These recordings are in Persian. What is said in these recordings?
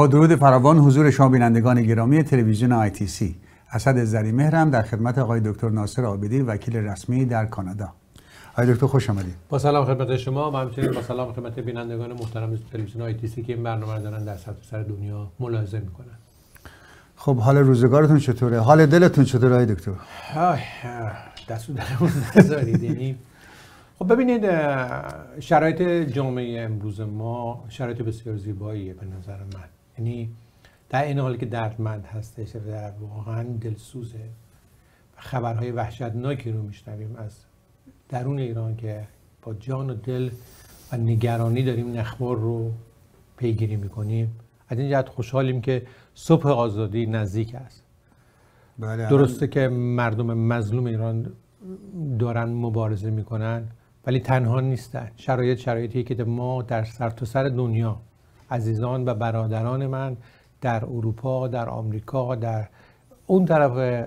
با درود فراوان حضور شما بینندگان گرامی تلویزیون سی. اسد زری مهرم در خدمت آقای دکتر ناصر آبدی وکیل رسمی در کانادا. آقای دکتر خوش آمدید. با سلام خدمت شما و همچنین با سلام خدمت بینندگان محترم تلویزیون آی تی سی که این برنامه رو دارن در سر دنیا ملاحظه می‌کنن. خب حال روزگارتون چطوره؟ حال دلتون چطوره آقای دکتر؟ دستو درمون نذارید یعنی خب ببینید شرایط جامعه امروز ما شرایط بسیار زیباییه به نظر من. یعنی در این حالی که دردمند هستش در واقعا دلسوزه و خبرهای وحشتناکی رو میشنویم از درون ایران که با جان و دل و نگرانی داریم نخبار رو پیگیری می‌کنیم. از این جهت خوشحالیم که صبح آزادی نزدیک است. بله درسته که مردم مظلوم ایران دارن مبارزه می‌کنن ولی تنها نیستن. شرایط شرایطی که ما در سرتاسر سر دنیا عزیزان و برادران من در اروپا در آمریکا در اون طرف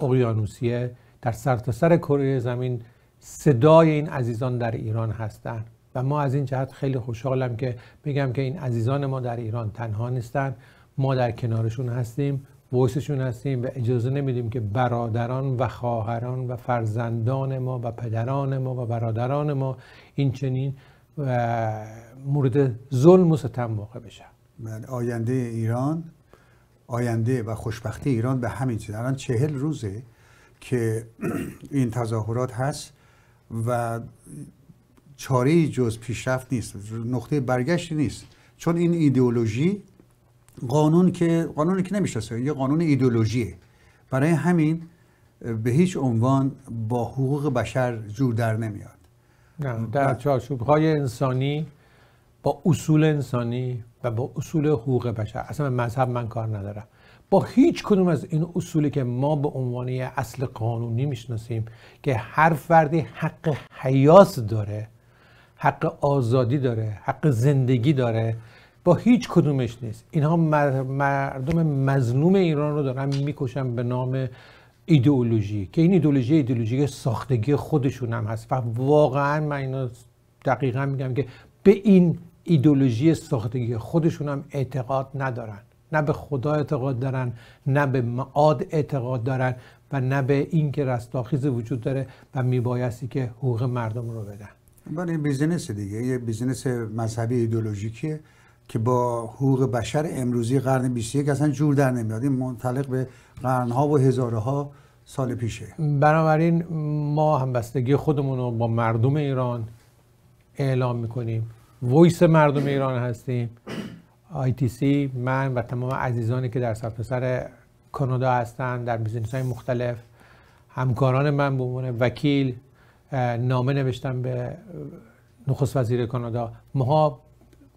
اقیانوسیه در سرتاسر سر کره زمین صدای این عزیزان در ایران هستند و ما از این جهت خیلی خوشحالم که بگم که این عزیزان ما در ایران تنها نیستن. ما در کنارشون هستیم ویسشون هستیم و اجازه نمیدیم که برادران و خواهران و فرزندان ما و پدران ما و برادران ما این چنین مورد ظلم و ستم واقع بشن بله، آینده ایران آینده و خوشبختی ایران به همین چیز. الان چهل روزه که این تظاهرات هست و چاره جز پیشرفت نیست. نقطه برگشتی نیست. چون این ایدئولوژی قانون که قانونی که نمی‌شناسه یه قانون ایدئولوژیه. برای همین به هیچ عنوان با حقوق بشر جور در نمیاد. نه در چارچوب های انسانی با اصول انسانی و با اصول حقوق بشر. اصلا مذهب من کار ندارم. با هیچ کدوم از این اصولی که ما به عنوان اصل قانونی می‌شناسیم که هر فردی حق حیات داره حق آزادی داره حق زندگی داره با هیچ کدومش نیست. اینها مردم مظلوم ایران رو دارن می‌کشن به نام ایدئولوژی که این ایدئولوژی ایدئولوژی ساختگی خودشون هم هست. و واقعا من اینو دقیقا میگم که به این ایدئولوژی ساختگی خودشون هم اعتقاد ندارن. نه به خدا اعتقاد دارن نه به معاد اعتقاد دارن و نه به این که رستاخیز وجود داره و میبایستی که حقوق مردم رو بدن. بله این business دیگه یه business مذهبی ایدئولوژیکیه. که با حقوق بشر امروزی قرن 21 اصلا جور در نمیاد. این متعلق به قرنها و هزارها سال پیشه. بنابراین ما همبستگی خودمون رو با مردم ایران اعلام می‌کنیم. voice مردم ایران هستیم. سعی من و تمام عزیزانی که در سر کانادا هستن در بیزنس های مختلف. همکاران من به عنوان وکیل نامه نوشتم به نخست وزیر کانادا. ما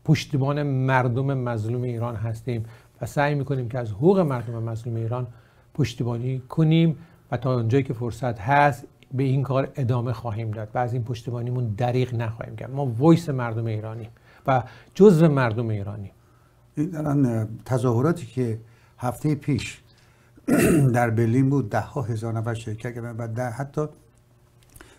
پشتیبان مردم مظلوم ایران هستیم و سعی می‌کنیم که از حقوق مردم مظلوم ایران پشتیبانی کنیم و تا اونجایی که فرصت هست به این کار ادامه خواهیم داد و از این پشتیبانیمون دریغ نخواهیم کرد. ما voice مردم ایرانیم و جزء مردم ایرانیم. این تظاهراتی که هفته پیش در برلین بود ده ها هزار نفر شرکت کردن و ده حتی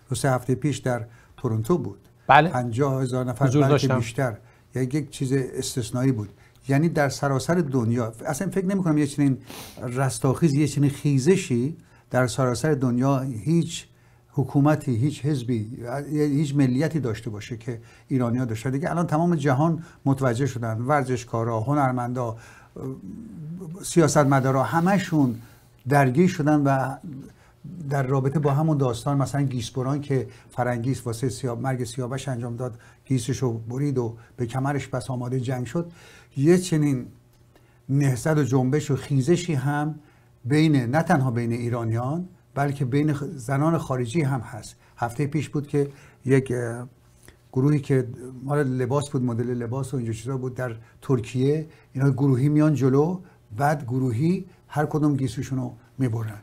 دو سه هفته پیش در تورنتو بود. بله. پنجاه هزار نفر بلکه بیشتر. یعنی یک چیز استثنایی بود. یعنی در سراسر دنیا اصلا فکر نمی کنم یه چنین رستاخیز یه چنین خیزشی در سراسر دنیا هیچ حکومتی هیچ حزبی هیچ ملیتی داشته باشه که ایرانیا داشته. دیگه الان تمام جهان متوجه شدن. ورزشکارا هنرمندا سیاستمدارا همشون درگیر شدن و در رابطه با همون داستان مثلا گیسپران که فرنگیس واسه سیاب مرگ سیابش انجام داد گیسشو برید و به کمرش بس آماده جنگ شد. یه چنین نهضت و جنبش و خیزشی هم بین نه تنها بین ایرانیان بلکه بین زنان خارجی هم هست. هفته پیش بود که یک گروهی که مال لباس بود مدل لباس و اینجور چیزا بود در ترکیه اینا گروهی میان جلو بعد گروهی هر کدوم گیسوشون رو می‌برن.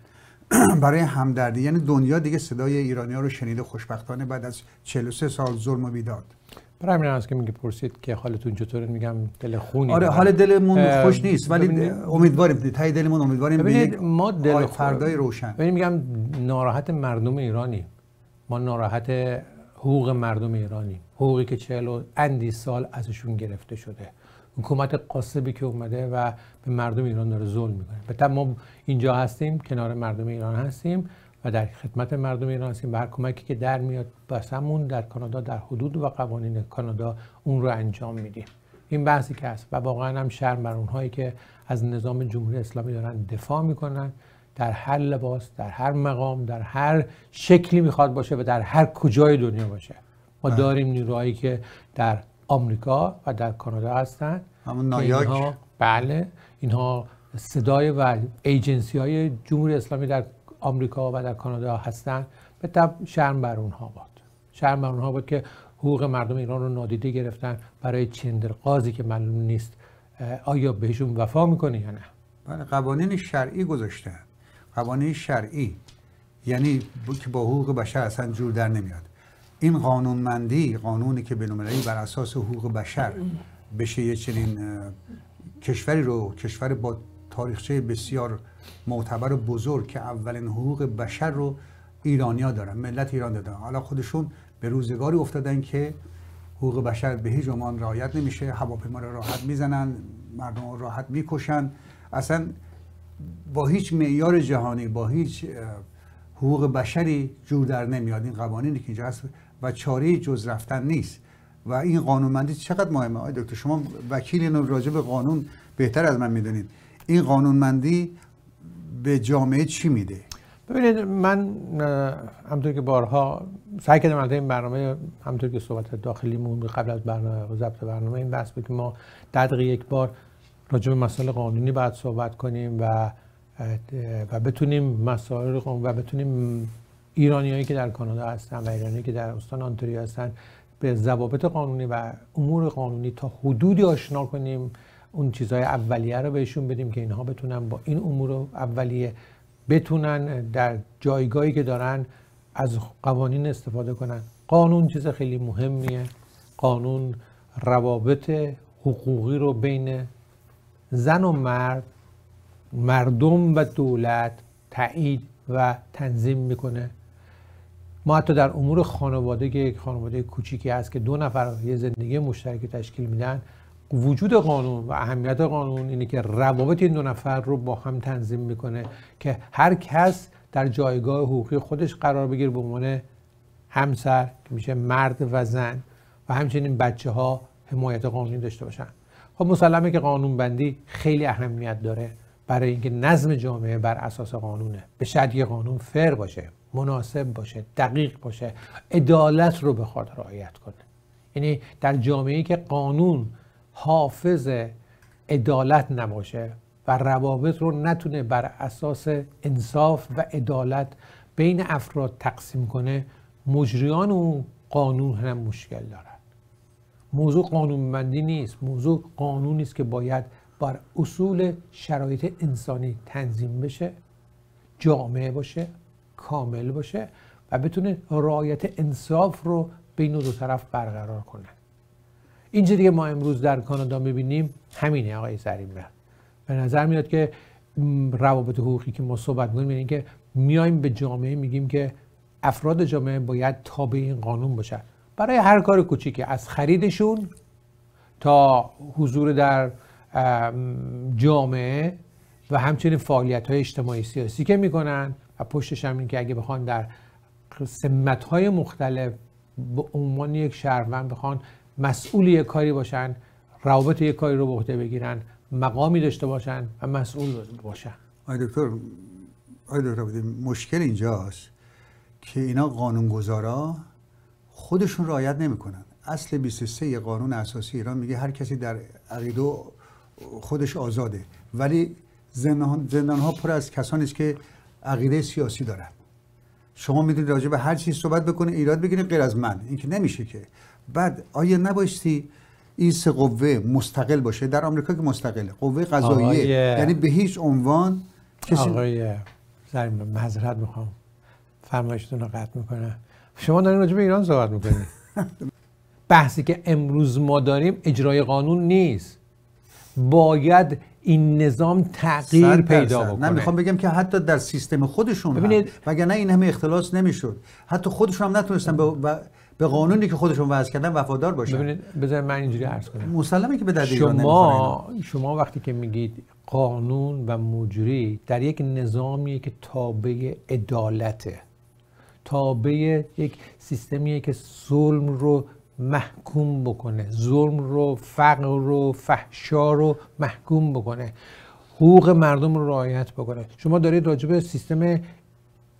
برای همدردی. یعنی دنیا دیگه صدای ایرانی ها رو شنیده خوشبختانه بعد از 43 سال ظلم و بیداد. برای همین است که میگه پرسید که حالتون چطوره؟ میگم دل خونی آره حال دلمون خوش نیست ولی امیدواریم تای دلمون امیدواریم ببینید ما دل فردای روشن. ببینید میگم ناراحت مردم ایرانی ما ناراحت حقوق مردم ایرانی حقوقی که چهل و اندی سال ازشون گرفته شده. حکومت قاسبی که اومده و به مردم ایران داره ظلم می‌کنه. به ما اینجا هستیم کنار مردم ایران هستیم و در خدمت مردم ایران هستیم. و هر کمکی که در میاد همون در کانادا در حدود و قوانین کانادا اون رو انجام میدیم. این بحثی که هست و واقعا هم شرم بر اونهایی که از نظام جمهوری اسلامی دارن دفاع می‌کنن. در هر لباس در هر مقام در هر شکلی می‌خواد باشه و در هر کجای دنیا باشه. ما بله. داریم نیروهایی که در آمریکا و در کانادا هستن. همون نایاک. بله. اینها صدای و ایجنسی های جمهوری اسلامی در آمریکا و در کانادا هستن. به طب شرم بر اونها باد. شرم بر اونها بود که حقوق مردم ایران رو نادیده گرفتن برای چندر قاضی که معلوم نیست آیا بهشون وفا می‌کنه یا نه؟ بله قوانین شرعی گذاشتن. قوانین شرعی. یعنی که با حقوق بشر اصلا جور در نمیاد. این قانونمندی قانونی که بین‌المللی بر اساس حقوق بشر بشه یه چنین کشوری رو کشور با تاریخچه بسیار معتبر و بزرگ که اولین حقوق بشر رو ایرانیا دارن ملت ایران دارن. حالا خودشون به روزگاری افتادن که حقوق بشر به هیچ عنوان رعایت نمیشه هواپیما رو راحت می‌زنن مردم رو راحت می‌کشن. اصلا با هیچ معیار جهانی با هیچ حقوق بشری جور در نمیاد. این قوانینی که اینجا هست و چاره جز رفتن نیست. و این قانونمندی چقدر مهمه؟ آقای دکتر شما وکیل اینو راجع به قانون بهتر از من می‌دونید. این قانونمندی به جامعه چی میده؟ ببینید من همطور که بارها سعی کردم از این برنامه همطور که صحبت داخلیمون قبل از برنامه ضبط برنامه این بحث بود که ما در یک بار راجع به مسائل قانونی باید صحبت کنیم و و بتونیم مسائل و بتونیم ایرانیایی که در کانادا هستن و ایرانی که در استان آنتاریو هستن به ضوابط قانونی و امور قانونی تا حدودی آشنا کنیم اون چیزهای اولیه رو بهشون بدیم که اینها بتونن با این امور اولیه بتونن در جایگاهی که دارن از قوانین استفاده کنن. قانون چیز خیلی مهمیه. قانون روابط حقوقی رو بین زن و مرد مردم و دولت تایید و تنظیم می‌کنه. ما حتی در امور خانواده که یک خانواده کوچیکی هست که دو نفر یه زندگی مشترک تشکیل میدن وجود قانون و اهمیت قانون اینه که روابط این دو نفر رو با هم تنظیم می‌کنه که هر کس در جایگاه حقوقی خودش قرار بگیره به عنوان همسر که میشه مرد و زن و همچنین بچه ها حمایت قانونی داشته باشن. خب مسلمه که قانون بندی خیلی اهمیت داره برای اینکه نظم جامعه بر اساس قانونه به شرطی قانون فر باشه. مناسب باشه دقیق باشه عدالت رو بخواد رعایت کنه. یعنی در جامعه که قانون حافظ عدالت نباشه و روابط رو نتونه بر اساس انصاف و عدالت بین افراد تقسیم کنه مجریان اون قانون هم مشکل دارن. موضوع قانونمندی نیست موضوع قانونی است که باید بر اصول شرایط انسانی تنظیم بشه جامعه باشه. کامل باشه و بتونه رعایت انصاف رو بین دو طرف برقرار کنه. اینجا دیگه ما امروز در کانادا می‌بینیم همینه آقای زرین به نظر میاد که روابط حقوقی که ما صحبت می‌کنیم یعنی که میایم به جامعه میگیم که افراد جامعه باید تابع این قانون باشن. برای هر کار کوچیکی از خریدشون تا حضور در جامعه و همچنین فعالیت های اجتماعی سیاسی که می‌کنن و پشتش هم این که اگه بخوان در سمت های مختلف به عنوان یک شهروند بخوان مسئول یک کاری باشن روابط یک کاری رو به عهده بگیرن مقامی داشته باشن و مسئول باشن. آی دکتر آی دکتر مشکل اینجاست که اینا قانونگذارا خودشون رعایت نمی‌کنن. اصل 23 قانون اساسی ایران میگه هر کسی در عقیده خودش آزاده. ولی زندان ها پر از کسانی است که عقیده سیاسی دارن شما می‌تونید راجع به هر چیز صحبت بکنه ایراد بگیرید غیر از من. این که نمیشه که. بعد آیا نبایستی این سه قوه مستقل باشه؟ در آمریکا که مستقله. قوه قضاییه. یعنی به هیچ عنوان کسی آقای زرین معذرت می‌خوام. فرمایشتون رو قطع می‌کنم. شما دارین راجع به ایران صحبت می‌کنید بحثی که امروز ما داریم اجرای قانون نیست. باید این نظام تغییر پیدا بکنه. نه می‌خوام بگم که حتی در سیستم خودشون ببینید وگرنه این همه اختلاس نمی‌شد. حتی خودشون هم نتونستن به قانونی که خودشون وضع کردن وفادار باشن. ببینید بذار من اینجوری عرض کنم. مسلمه که به درد شما شما وقتی که میگید قانون و مجری در یک نظامیه که تابع عدالته تابع یک سیستمیه که ظلم رو محکوم بکنه. ظلم رو فقر رو فحشا رو محکوم بکنه. حقوق مردم رو رعایت بکنه. شما دارید راجع به سیستم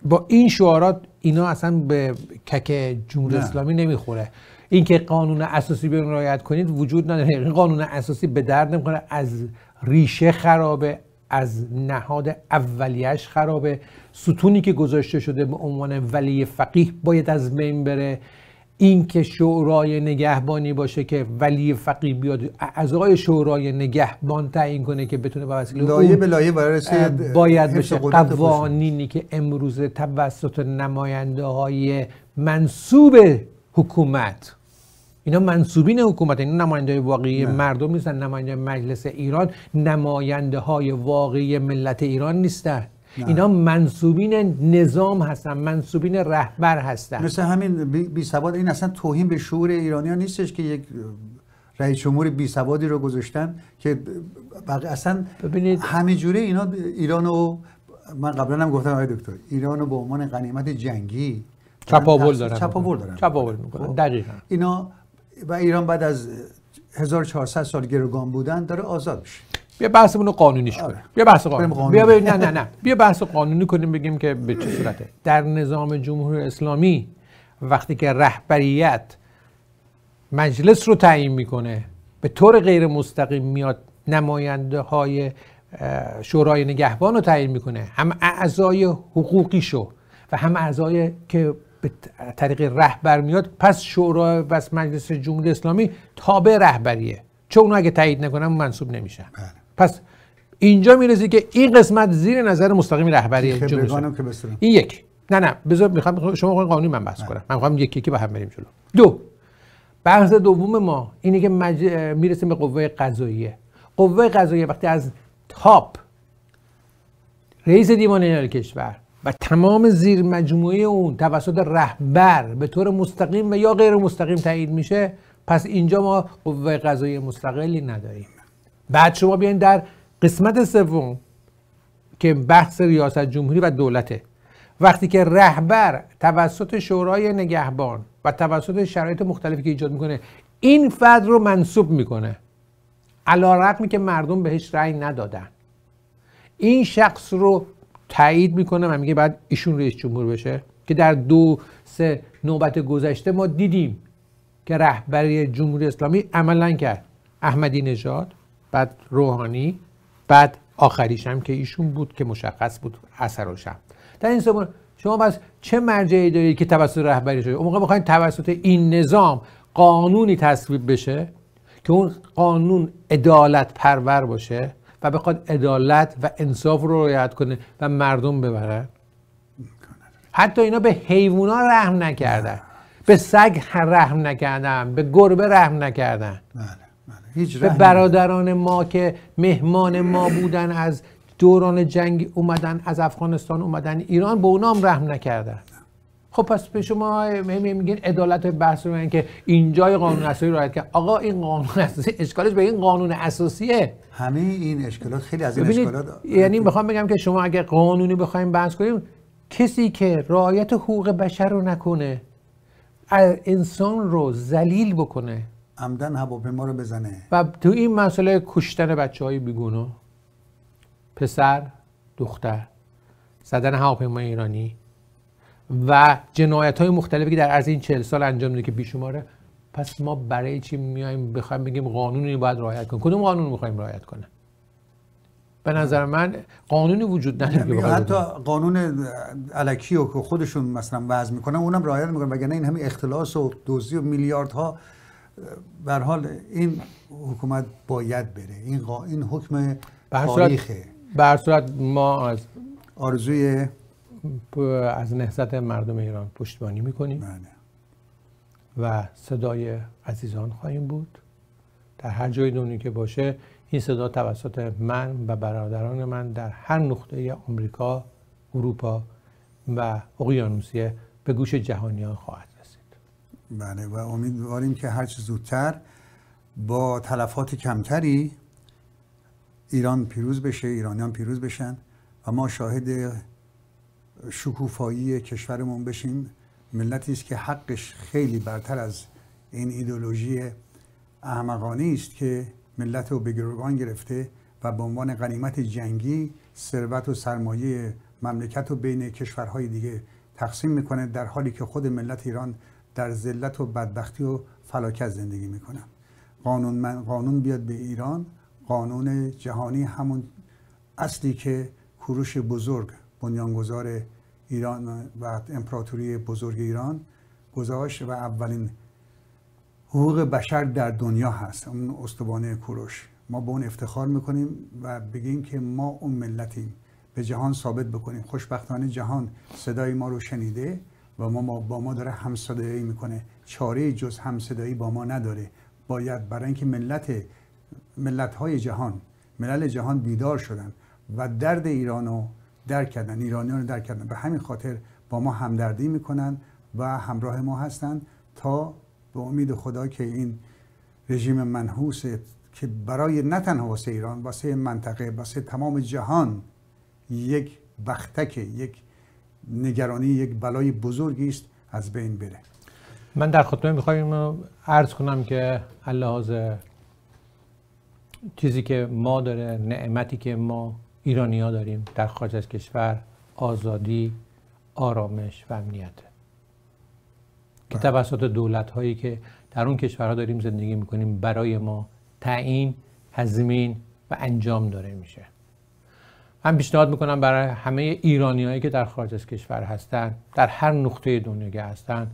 با این شعارات اینا اصلا به کک جمهوری اسلامی نمی‌خوره. اینکه قانون اساسی به رعایت کنید وجود نداره. این قانون اساسی به درد نمی‌خوره. از ریشه خرابه از نهاد اولیش خرابه. ستونی که گذاشته شده به عنوان ولی فقیه باید از بین بره. این که شورای نگهبانی باشه که ولی فقیه بیاد اعضای شورای نگهبان تعیین کنه که بتونه با وسیله لایه به لایه باید بشه. قوانینی که امروز توسط نماینده های منصوب حکومت اینا منصوبین حکومت اینا نماینده واقعی نه. مردم نیستن نماینده مجلس ایران نماینده های واقعی ملت ایران نیستن. اینا منصوبین نظام هستن منصوبین رهبر هستن. مثل همین بی سواد این اصلا توهین به شعور ایرانی ها نیستش که یک رئیس جمهور بی سوادی رو گذاشتن که اصلا ببینید. همه جوره اینا ایرانو من قبلا هم گفتم آقای دکتر ایرانو به عنوان غنیمت جنگی چپاول دارن. چپاول دارن. چپاول می‌کنن خب. دقیقاً. اینا و ایران بعد از 1400 سال گروگان بودن داره آزاد میشه. بیا بحثمون رو قانونیش کنیم. بیا بحث قانونی. بیا بیا نه نه نه. بیا بحث قانونی کنیم بگیم که به چه صورته. در نظام جمهوری اسلامی وقتی که رهبریت مجلس رو تعیین می‌کنه به طور غیر مستقیم میاد نماینده های شورای نگهبان رو تعیین می‌کنه. هم اعضای حقوقی شو و هم اعضای که به طریق رهبر میاد پس شورای و مجلس جمهوری اسلامی تابع رهبریه. چون اونو اگه تایید نکنن منصوب نمیشه. بله. پس اینجا می‌رسی که این قسمت زیر نظر مستقیم رهبری این یک. نه نه. بذار می‌خوام شما قانونی من بحث کنم. من می‌خوام یکی یکی با هم بریم جلو. دو. بحث دوم ما اینه که مج... می‌رسیم به قوه قضاییه. قوه قضاییه وقتی از تاپ رئیس دیوان علل کشور و تمام زیر مجموعه اون توسط رهبر به طور مستقیم و یا غیر مستقیم تایید میشه پس اینجا ما قوه قضایی مستقلی نداریم. بعد شما بیاین در قسمت سوم که بحث ریاست جمهوری و دولته. وقتی که رهبر توسط شورای نگهبان و توسط شرایط مختلفی که ایجاد می‌کنه این فرد رو منصوب می‌کنه. علا رقمی که مردم بهش رأی ندادن. این شخص رو تایید می‌کنه و میگه بعد ایشون رئیس جمهور بشه که در دو سه نوبت گذشته ما دیدیم که رهبری جمهوری اسلامی عملا کرد. احمدی نژاد بعد روحانی بعد آخریش هم که ایشون بود که مشخص بود اثر شم در این زمان شما بس چه مرجعی دارید که توسط رهبری شده اون موقع می‌خواین توسط این نظام قانونی تصویب بشه؟ که اون قانون عدالت پرور باشه و بخواد عدالت و انصاف رو رعایت کنه و مردم ببرن؟ حتی اینا به حیوونا رحم نکردن. به سگ رحم نکردن. به گربه رحم نکردن. بله. هیچ به برادران ما که مهمان ما بودن از دوران جنگ اومدن از افغانستان اومدن ایران به اونا هم رحم نکردن. خب پس به شما میگین عدالت بحث رو که اینجای قانون اساسی رعایت کرد. آقا این قانون اساسی اشکالش به این قانون اساسیه. همه این اشکالات خیلی از این اشکالات یعنی می‌خوام بگم که شما اگر قانونی بخوایم بحث کنیم کسی که رعایت حقوق بشر رو نکنه انسان رو ذلیل بکنه. عمدن هواپیما رو بزنه. و تو این مسئله کشتن بچه های بیگونو پسر دختر زدن هواپیمای ایرانی و جنایت های مختلفی که در عرض این چهل سال انجام میده که بیشماره. پس ما برای چی میایم بخوایم بگیم قانونی باید رعایت کنیم؟ کدوم قانون می‌خوایم رعایت کنه به نظر من قانونی وجود نداره حتی قانون علکی و که خودشون مثلا وضع می‌کنن اونم رعایت می‌کنن وگرنه این همه اختلاس و دزدی و میلیاردها بر حال این حکومت باید بره. این قا... این حکم تاریخه. به صورت ما از آرزوی از نهضت مردم ایران پشتیبانی می‌کنیم. بله. و صدای عزیزان خواهیم بود. در هر جای دنیا که باشه این صدا توسط من و برادران من در هر نقطه آمریکا، اروپا و اقیانوسیه به گوش جهانیان خواهد بله و امیدواریم که هرچه زودتر با تلفات کمتری ایران پیروز بشه ایرانیان پیروز بشن و ما شاهد شکوفایی کشورمون بشیم. ملتی است که حقش خیلی برتر از این ایدولوژی احمقانه است که ملت رو به گروگان گرفته و به عنوان غنیمت جنگی ثروت و سرمایه مملکت رو بین کشورهای دیگه تقسیم می‌کنه در حالی که خود ملت ایران در ذلت و بدبختی و فلاکت زندگی می‌کنن قانون, من قانون بیاد به ایران قانون جهانی همون اصلی که کوروش بزرگ بنیانگذار ایران و امپراتوری بزرگ ایران گذاشت و اولین حقوق بشر در دنیا هست اون استوانه کوروش. ما به اون افتخار می‌کنیم و بگیم که ما اون ملتیم. به جهان ثابت بکنیم. خوشبختانه جهان صدای ما رو شنیده و ما با ما داره همصدایی می‌کنه. چاره جز همصدایی با ما نداره. باید برای اینکه ملت ملت های جهان ملل جهان بیدار شدن و درد ایران رو درک کردن ایرانیان رو درک کردن. به همین خاطر با ما همدردی می‌کنن و همراه ما هستن تا به امید خدا که این رژیم منحوس که برای نه تنها واسه ایران واسه منطقه واسه تمام جهان یک بختک یک نگرانی یک بلای بزرگی است از بین بره. من در خدمت می‌خوایم عرض کنم که لحاظ چیزی که ما داره نعمتی که ما ایرانی ها داریم در خارج از کشور آزادی آرامش و امنیت. که بله. توسط دولت هایی که در اون کشورها داریم زندگی می‌کنیم برای ما تعیین تضمین و انجام داره میشه. من پیشنهاد می‌کنم برای همه ایرانیایی که در خارج از کشور هستن در هر نقطه دنیا هستن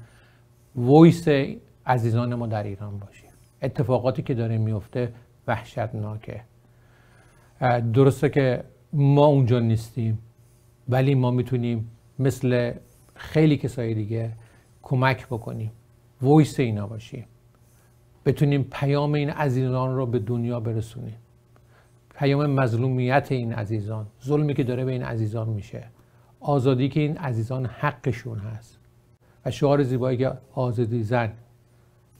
ویس عزیزان ما در ایران باشیم اتفاقاتی که داره میفته وحشتناکه. درسته که ما اونجا نیستیم ولی ما می‌تونیم مثل خیلی کسای دیگه کمک بکنیم. ویس اینا باشیم بتونیم پیام این عزیزان رو به دنیا برسونیم. پیام مظلومیت این عزیزان ظلمی که داره به این عزیزان میشه. آزادی که این عزیزان حقشون هست. و شعار زیبایی که آزادی زن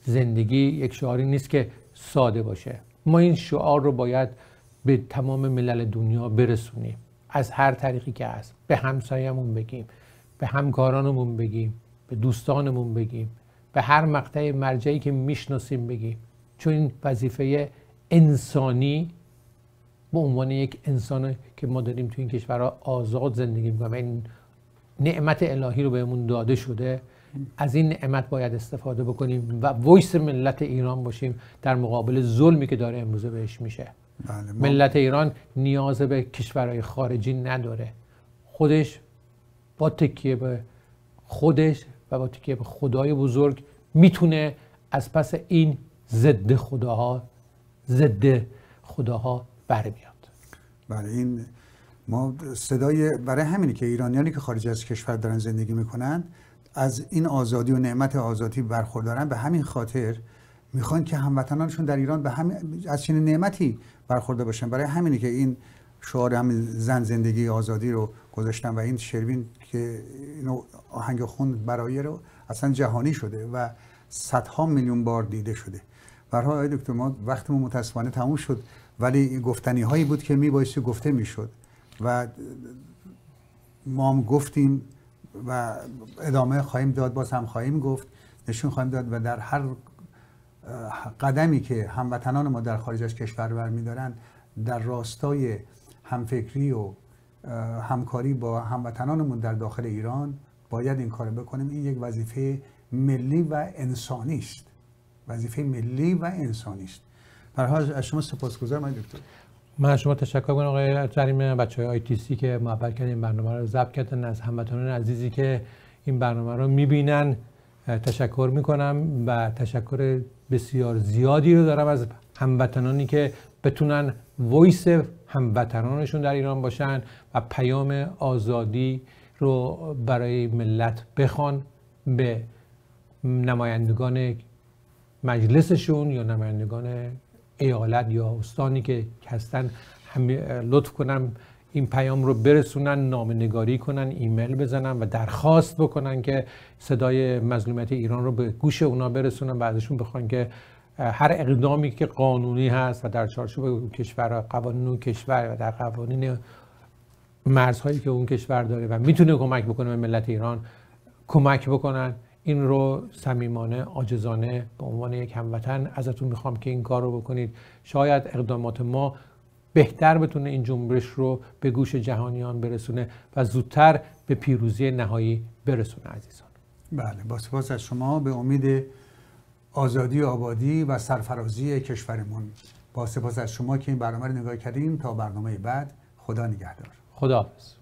زندگی یک شعاری نیست که ساده باشه. ما این شعار رو باید به تمام ملل دنیا برسونیم. از هر طریقی که هست. به همسایمون بگیم به همکارانمون بگیم به دوستانمون بگیم به هر مقطع مرجعی که می‌شناسیم بگیم. چون این وظیفه انسانی به عنوان یک انسان که ما داریم تو این کشورها آزاد زندگی می‌کنیم و این نعمت الهی رو بهمون داده شده از این نعمت باید استفاده بکنیم و ویس ملت ایران باشیم در مقابل ظلمی که داره امروزه بهش میشه. بله ملت ایران نیاز به کشورهای خارجی نداره. خودش با تکیه به خودش و با تکیه به خدای بزرگ می‌تونه از پس این ضد خداها ضد خداها بر بیاد بله این ما صدای برای همینی که ایرانیانی که خارج از کشور دارن زندگی می‌کنن از این آزادی و نعمت آزادی برخوردارن. به همین خاطر می‌خوان که هموطنانشون در ایران به همین از چنین نعمتی برخورده باشن. برای همینی که این شعار همین زن زندگی آزادی رو گذاشتن و این شروین که اینو آهنگ خون برای رو اصلا جهانی شده و صدها میلیون بار دیده شده. برای دکتر ما وقتمون متاسفانه تموم شد. ولی گفتنی هایی بود که میبایستی گفته می‌شد و ما هم گفتیم و ادامه خواهیم داد باز هم خواهیم گفت نشون خواهیم داد و در هر قدمی که هموطنان ما در خارج از کشور برمیدارن در راستای همفکری و همکاری با هموطنانمون در داخل ایران باید این کار بکنیم. این یک وظیفه ملی و انسانی است وظیفه ملی و انسانی است حال از شما سپاسگزارم دکتر. من شما تشکر کنم آقای جریم بچه های آی تی سی که محبت کردن برنامه رو ضبط کردن از هموطنان عزیزی که این برنامه رو می‌بینن. تشکر می‌کنم و تشکر بسیار زیادی رو دارم از هموطنانی که بتونن ویس هموطنانشون در ایران باشن و پیام آزادی رو برای ملت بخوان به نمایندگان مجلسشون یا نمایندگان ایالت یا استانی که هستن لطف کنم این پیام رو برسونن نامنگاری کنن ایمیل بزنن و درخواست بکنن که صدای مظلومیت ایران رو به گوش اونا برسونن و ازشون بخوان که هر اقدامی که قانونی هست و در چارچوب کشور قوانین اون کشور و در قوانین مرزهایی که اون کشور داره و می‌تونه کمک بکنه به ملت ایران کمک بکنن. این رو صمیمانه عاجزانه به عنوان یک هموطن ازتون می‌خوام که این کار رو بکنید. شاید اقدامات ما بهتر بتونه این جنبش رو به گوش جهانیان برسونه و زودتر به پیروزی نهایی برسونه عزیزان. بله با سپاس از شما به امید آزادی و آبادی و سرفرازی کشورمون. با سپاس از شما که این برنامه رو نگاه کردیم تا برنامه بعد خدا نگهدار. خدا حافظ